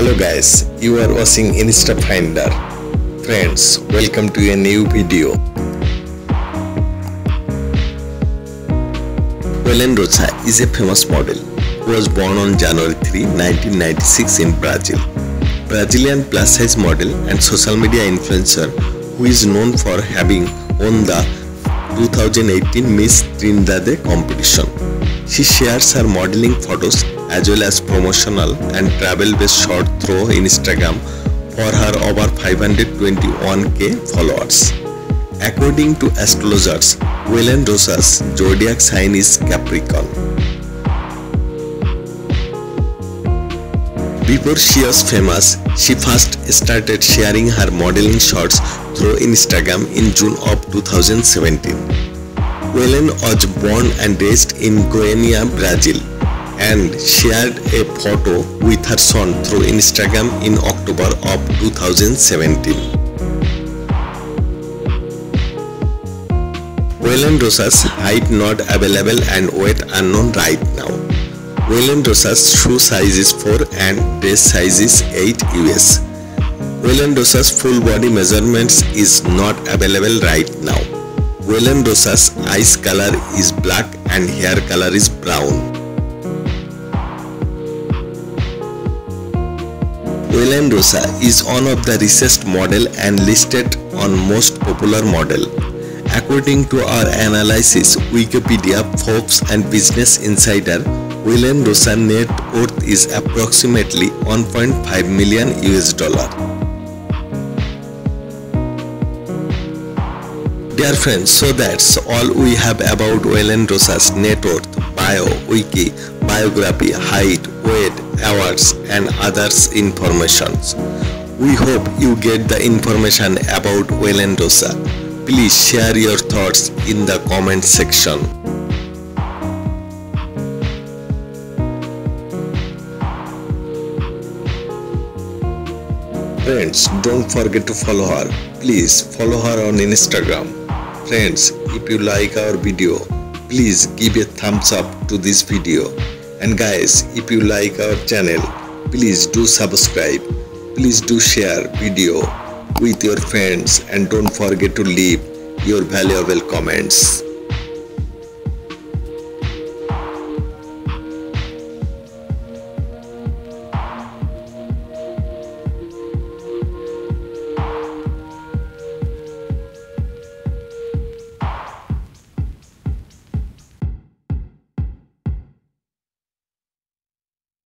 Hello guys, you are watching Insta Finder. Friends, welcome to a new video. Wellen Rocha is a famous model who was born on January 3, 1996 in Brazil. Brazilian plus size model and social media influencer who is known for having won the 2018 Miss Trindade competition. She shares her modeling photos as well as promotional and travel based short through Instagram for her over 521k followers. According to astrologers, Helen Rosa's zodiac sign is Capricorn. Before she was famous, she first started sharing her modeling shots through Instagram in June of 2017. Helen was born and raised in Goiânia, Brazil and shared a photo with her son through Instagram in October of 2017. Wellen Rocha's height not available and weight unknown right now. Wellen Rocha's shoe size is 4 and dress size is 8 US. Wellen Rocha's full body measurements is not available right now. Wellen Rocha's eyes color is black and hair color is brown. Wellen Rocha is one of the richest model and listed on most popular model. According to our analysis, Wikipedia, Forbes and Business Insider, Wellen Rocha net worth is approximately 1.5 million US dollar. Dear friends, so that's all we have about Wellen Rocha's net worth, bio, wiki, biography, height, weight, awards and others informations. We hope you get the information about Wellen Rocha. Please share your thoughts in the comment section. Friends, don't forget to follow her. Please follow her on Instagram. Friends, if you like our video, please give a thumbs up to this video. And guys, if you like our channel, please do subscribe. Please do share video with your friends and don't forget to leave your valuable comments.